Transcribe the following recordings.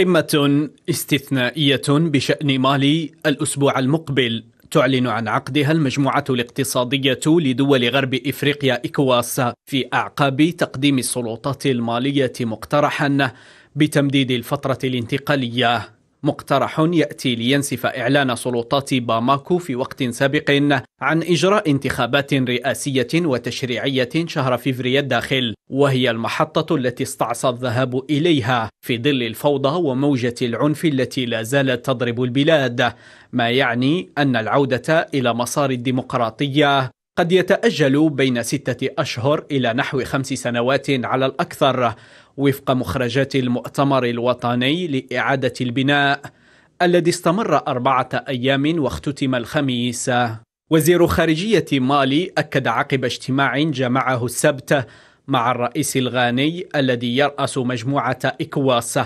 قمة استثنائية بشأن مالي الأسبوع المقبل تعلن عن عقدها المجموعة الاقتصادية لدول غرب إفريقيا إكواس في أعقاب تقديم السلطات المالية مقترحا بتمديد الفترة الانتقالية. مقترح يأتي لينسف إعلان سلطات باماكو في وقت سابق عن إجراء انتخابات رئاسية وتشريعية شهر فيفري الداخل وهي المحطة التي استعصى الذهاب إليها في ظل الفوضى وموجة العنف التي لا زالت تضرب البلاد. ما يعني أن العودة إلى مسار الديمقراطية قد يتأجل بين ستة أشهر إلى نحو خمس سنوات على الأكثر وفق مخرجات المؤتمر الوطني لإعادة البناء الذي استمر أربعة أيام واختتم الخميس. وزير خارجية مالي أكد عقب اجتماع جمعه السبت مع الرئيس الغاني الذي يرأس مجموعة إكواس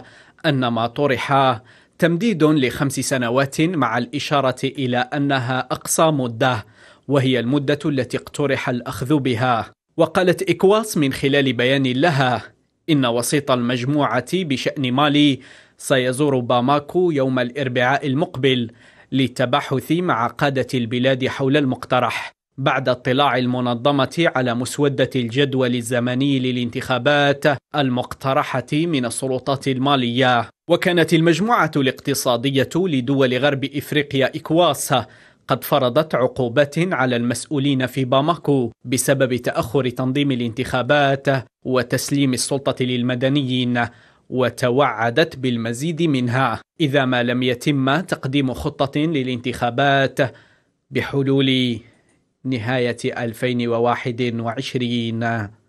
إنما طرح تمديد لخمس سنوات مع الإشارة إلى أنها أقصى مدة وهي المدة التي اقترح الأخذ بها. وقالت إكواس من خلال بيان لها إن وسيط المجموعة بشأن مالي سيزور باماكو يوم الأربعاء المقبل للتبحث مع قادة البلاد حول المقترح بعد اطلاع المنظمة على مسودة الجدول الزمني للانتخابات المقترحة من السلطات المالية. وكانت المجموعة الاقتصادية لدول غرب إفريقيا إكواس قد فرضت عقوبات على المسؤولين في باماكو بسبب تأخر تنظيم الانتخابات وتسليم السلطة للمدنيين وتوعدت بالمزيد منها. إذا ما لم يتم تقديم خطة للانتخابات بحلول نهاية 2021